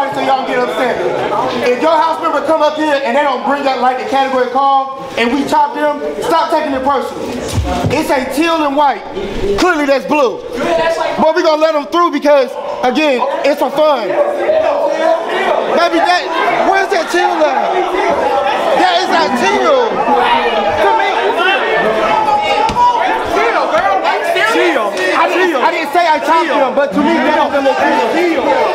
somebody so y'all get upset. If your house member come up here and they don't bring up like a category call and we chop them, stop taking it personal. It's a teal and white. Clearly that's blue. But we gonna let them through because again, it's for fun. Baby, that where's that teal at? That is not teal. Come here. Teal, girl. Teal. I didn't, say I chopped them, but to me that doesn't look teal.